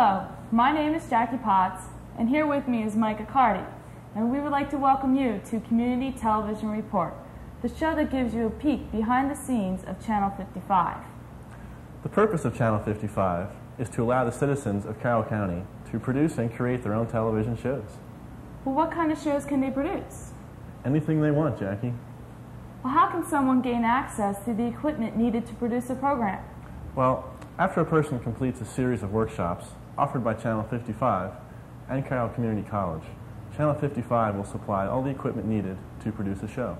Hello, my name is Jackie Potts, and here with me is Mike Accardi, and we would like to welcome you to Community Television Report, the show that gives you a peek behind the scenes of Channel 55. The purpose of Channel 55 is to allow the citizens of Carroll County to produce and create their own television shows. Well, what kind of shows can they produce? Anything they want, Jackie. Well, how can someone gain access to the equipment needed to produce a program? Well, after a person completes a series of workshops offered by Channel 55 and Carroll Community College, Channel 55 will supply all the equipment needed to produce a show.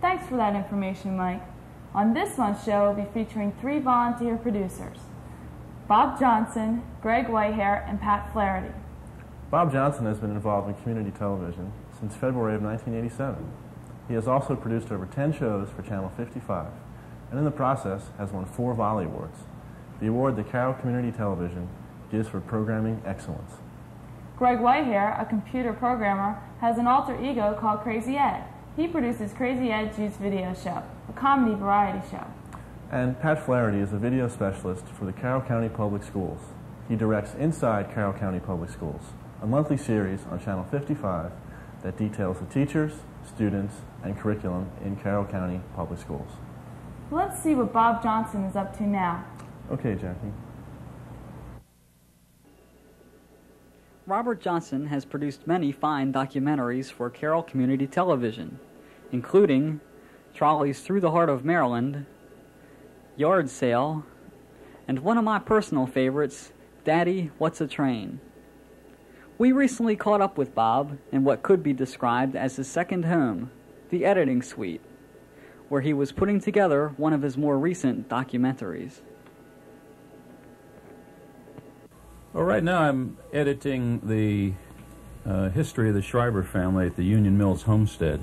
Thanks for that information, Mike. On this month's show, we'll be featuring three volunteer producers Bob Johnson, Greg Whitehair, and Pat Flaherty. Bob Johnson has been involved in community television since February of 1987. He has also produced over 10 shows for Channel 55, and in the process has won four Volley Awards, the award that Carroll Community Television gives for programming excellence. Greg Whitehair, a computer programmer, has an alter ego called Crazy Ed. He produces Crazy Ed Juice Video Show, a comedy variety show. And Pat Flaherty is a video specialist for the Carroll County Public Schools. He directs Inside Carroll County Public Schools, a monthly series on Channel 55 that details the teachers, students, and curriculum in Carroll County Public Schools. Let's see what Bob Johnson is up to now. Okay, Jackie. Robert Johnson has produced many fine documentaries for Carroll Community Television, including Trolleys Through the Heart of Maryland, Yard Sale, and one of my personal favorites, Daddy, What's a Train? We recently caught up with Bob in what could be described as his second home, the editing suite, where he was putting together one of his more recent documentaries. Well, right now I'm editing the uh, history of the Shriver family at the Union Mills homestead,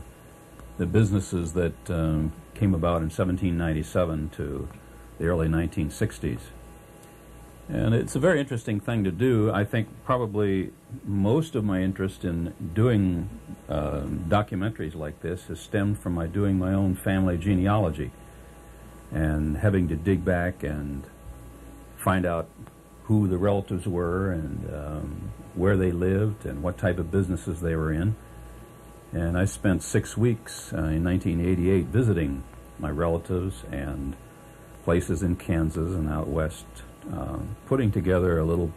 the businesses that um, came about in 1797 to the early 1960s. And it's a very interesting thing to do. I think probably most of my interest in doing uh, documentaries like this has stemmed from my doing my own family genealogy and having to dig back and find out who the relatives were and um, where they lived and what type of businesses they were in. And I spent six weeks uh, in 1988 visiting my relatives and places in Kansas and out west, uh, putting together a little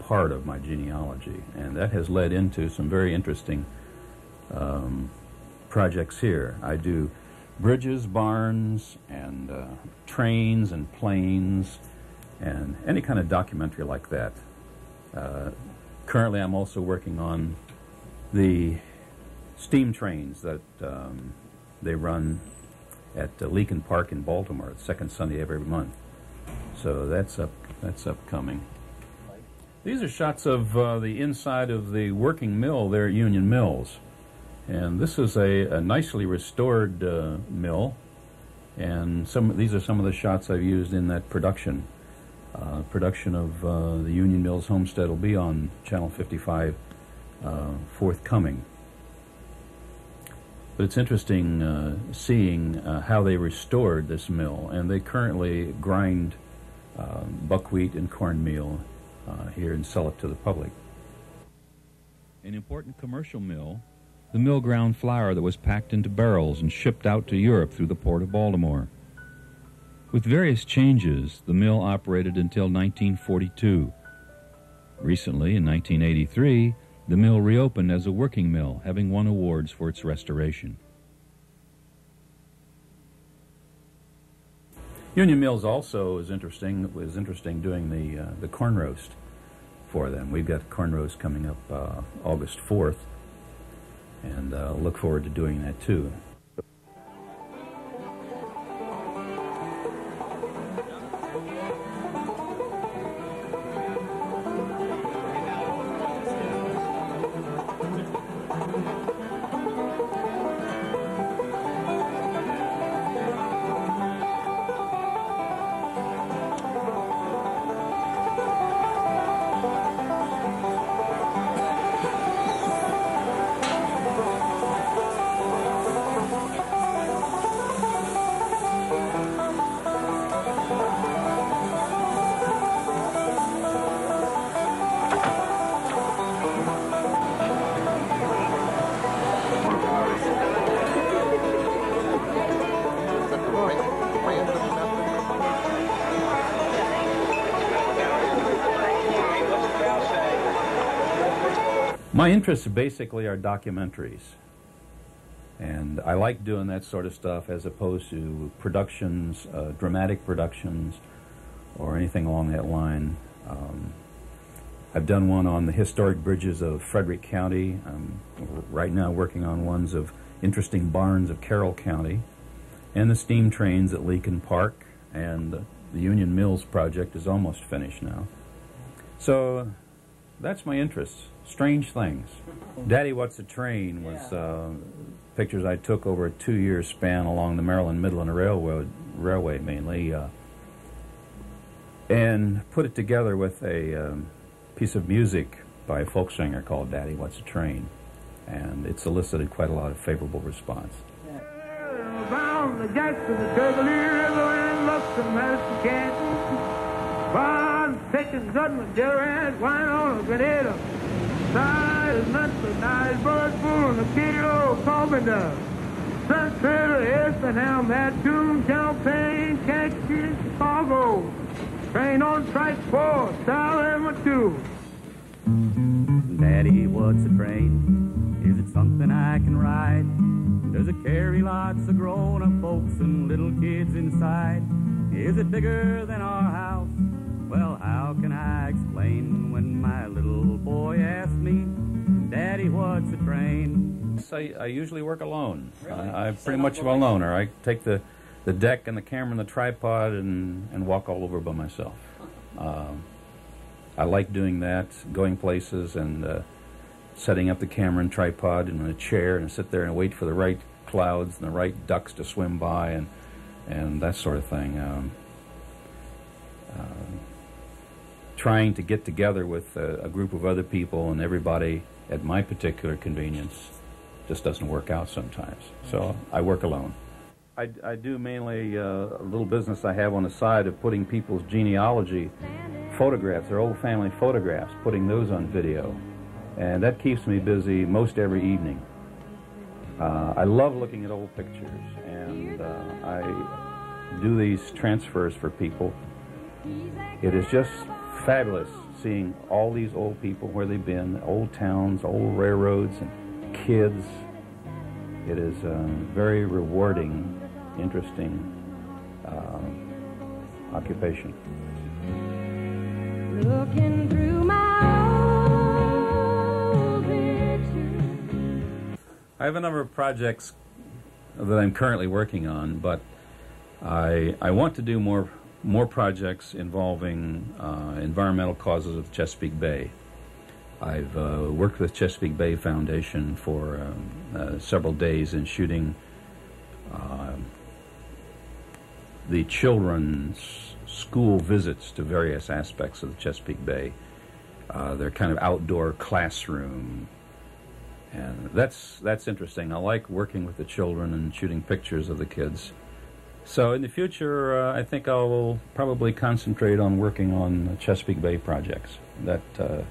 part of my genealogy. And that has led into some very interesting um, projects here. I do bridges, barns, and uh, trains and planes and any kind of documentary like that. Uh, currently, I'm also working on the steam trains that um, they run at uh, Leakin Park in Baltimore, the second Sunday of every month. So that's up. That's upcoming. These are shots of uh, the inside of the working mill there at Union Mills, and this is a, a nicely restored uh, mill. And some these are some of the shots I've used in that production. Uh, production of uh, the Union Mills Homestead will be on Channel 55 uh, forthcoming. But it's interesting uh, seeing uh, how they restored this mill, and they currently grind um, buckwheat and cornmeal uh, here and sell it to the public. An important commercial mill, the mill ground flour that was packed into barrels and shipped out to Europe through the port of Baltimore. With various changes, the mill operated until 1942. Recently, in 1983, the mill reopened as a working mill, having won awards for its restoration. Union Mills also is interesting. Was interesting doing the uh, the corn roast for them. We've got corn roast coming up uh, August fourth, and uh, look forward to doing that too. My interests basically are documentaries. And I like doing that sort of stuff as opposed to productions, uh, dramatic productions, or anything along that line. Um, I've done one on the historic bridges of Frederick County. I'm right now working on ones of interesting barns of Carroll County, and the steam trains at Leakin Park, and the Union Mills project is almost finished now. So that's my interest. Strange things. Daddy, What's a Train was uh, pictures I took over a two-year span along the Maryland Midland Railroad, Railway mainly, uh, and put it together with a um, piece of music by a folk singer called Daddy What's a Train, and it's elicited quite a lot of favorable response. Bound the Jackson, the Turkey River, and Luxon, Madison, Kansas. Texas, Sutton, Delaware, wine on a Grenada. Side is nothing but nice bird full old coffin dove. Sunset, Effingham, Mattoon, Champaign, City, Chicago. Train on track four, Salem two. Daddy, what's a train? Is it something I can ride? Does it carry lots of grown-up folks and little kids inside? Is it bigger than our house? Well, how can I explain when my little boy asked me, Daddy, what's a train? I, I usually work alone. I, I'm pretty much of a loner. I take the, the deck and the camera and the tripod and, and walk all over by myself. Um, I like doing that, going places and uh, setting up the camera and tripod in a chair and sit there and wait for the right clouds and the right ducks to swim by and and that sort of thing. Um, uh, trying to get together with a, a group of other people and everybody at my particular convenience just doesn't work out sometimes. So I work alone. I, I do mainly uh, a little business I have on the side of putting people's genealogy photographs, their old family photographs, putting those on video. And that keeps me busy most every evening. Uh, I love looking at old pictures, and uh, I do these transfers for people. It is just fabulous seeing all these old people where they've been, old towns, old railroads, and kids. It is uh, very rewarding, interesting uh, occupation. Looking through my old pictures. I have a number of projects that I'm currently working on, but I I want to do more more projects involving uh, environmental causes of Chesapeake Bay. I've uh, worked with Chesapeake Bay Foundation for um, uh, several days in shooting uh, the children's school visits to various aspects of the Chesapeake Bay. Uh, their kind of outdoor classroom and that's that's interesting. I like working with the children and shooting pictures of the kids. So in the future, uh, I think I will probably concentrate on working on Chesapeake Bay projects. That uh,